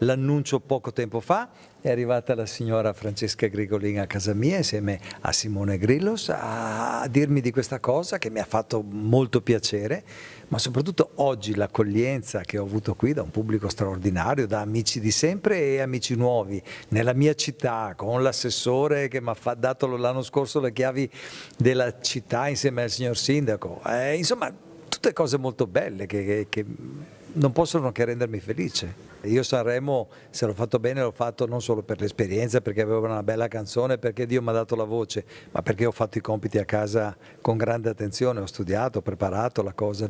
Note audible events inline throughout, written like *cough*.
l'annuncio poco tempo fa, è arrivata la signora Francesca Grigolin a casa mia insieme a Simone Grillos a dirmi di questa cosa che mi ha fatto molto piacere, ma soprattutto oggi l'accoglienza che ho avuto qui da un pubblico straordinario, da amici di sempre e amici nuovi, nella mia città, con l'assessore che mi ha dato l'anno scorso le chiavi della città insieme al signor sindaco, eh, insomma tutte cose molto belle che, che, che non possono che rendermi felice. Io Sanremo, se l'ho fatto bene, l'ho fatto non solo per l'esperienza, perché avevo una bella canzone, perché Dio mi ha dato la voce, ma perché ho fatto i compiti a casa con grande attenzione, ho studiato, ho preparato la cosa.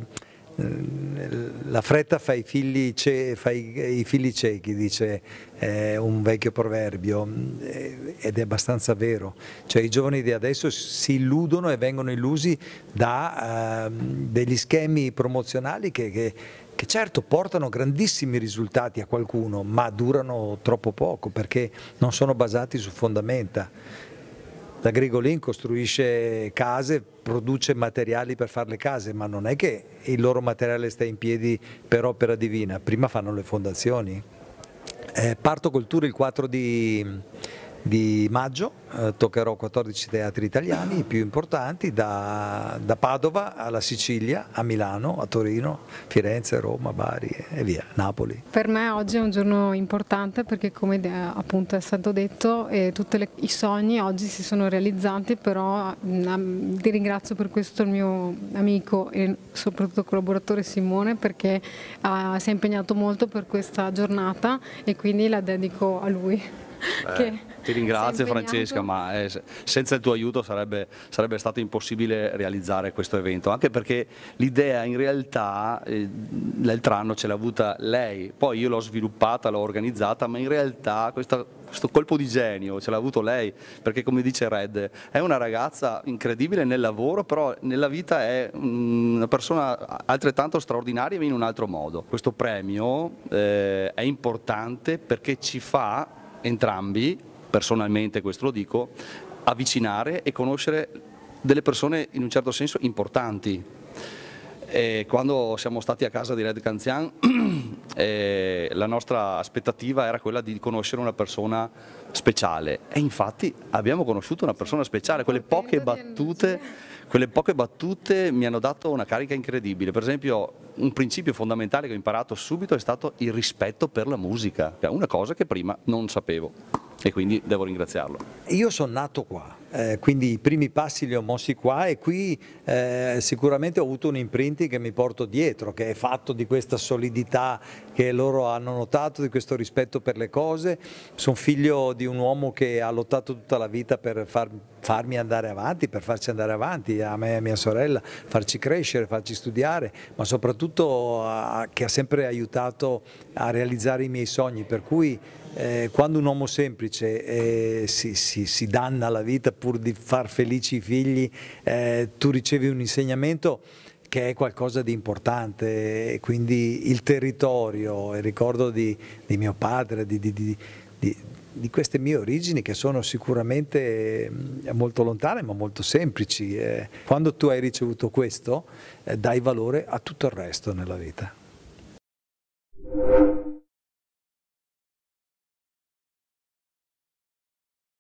La fretta fa i figli, fa i, i figli ciechi, dice eh, un vecchio proverbio, eh, ed è abbastanza vero. Cioè i giovani di adesso si illudono e vengono illusi da eh, degli schemi promozionali che, che che certo portano grandissimi risultati a qualcuno, ma durano troppo poco perché non sono basati su fondamenta. La Grigolin costruisce case, produce materiali per fare le case, ma non è che il loro materiale sta in piedi per opera divina, prima fanno le fondazioni. Eh, parto col tour il 4 di, di maggio, eh, toccherò 14 teatri italiani, i più importanti, da, da, Padova alla Sicilia, a Milano, a Torino, Firenze, Roma, Bari e via, Napoli. Per me oggi è un giorno importante perché come appunto è stato detto eh, tutti i sogni oggi si sono realizzati, però mh, ti ringrazio per questo il mio amico e soprattutto collaboratore Simone perché uh, si è impegnato molto per questa giornata e quindi la dedico a lui. Eh, ti ringrazio Francesca, ma eh, senza il tuo aiuto sarebbe, sarebbe, stato impossibile realizzare questo evento, anche perché l'idea in realtà eh, l'Eltrano ce l'ha avuta lei, poi io l'ho sviluppata, l'ho organizzata, ma in realtà questa, questo colpo di genio ce l'ha avuto lei, perché come dice Red, è una ragazza incredibile nel lavoro, però nella vita è una persona altrettanto straordinaria in un altro modo. Questo premio eh, è importante perché ci fa entrambi, personalmente questo lo dico, avvicinare e conoscere delle persone in un certo senso importanti. E quando siamo stati a casa di Red Canzian *clears throat* eh, la nostra aspettativa era quella di conoscere una persona speciale. E infatti abbiamo conosciuto una persona speciale, quelle poche battute, quelle poche battute mi hanno dato una carica incredibile, per esempio un principio fondamentale che ho imparato subito è stato il rispetto per la musica, una cosa che prima non sapevo e quindi devo ringraziarlo. Io sono nato qua, eh, quindi i primi passi li ho mossi qua e qui eh, sicuramente ho avuto un imprinting che mi porto dietro, che è fatto di questa solidità che loro hanno notato, di questo rispetto per le cose. Sono figlio di un uomo che ha lottato tutta la vita per far, farmi andare avanti, per farci andare avanti, a me e a mia sorella, farci crescere, farci studiare, ma soprattutto a, che ha sempre aiutato a realizzare i miei sogni, per cui eh, quando un uomo semplice eh, si, si, si, danna la vita pur di far felici i figli, eh, tu ricevi un insegnamento che è qualcosa di importante, quindi il territorio, il ricordo di, di mio padre, di, di, di, queste mie origini che sono sicuramente mm, molto lontane ma molto semplici. Eh. Quando tu hai ricevuto questo, eh, dai valore a tutto il resto nella vita.